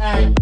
Bye.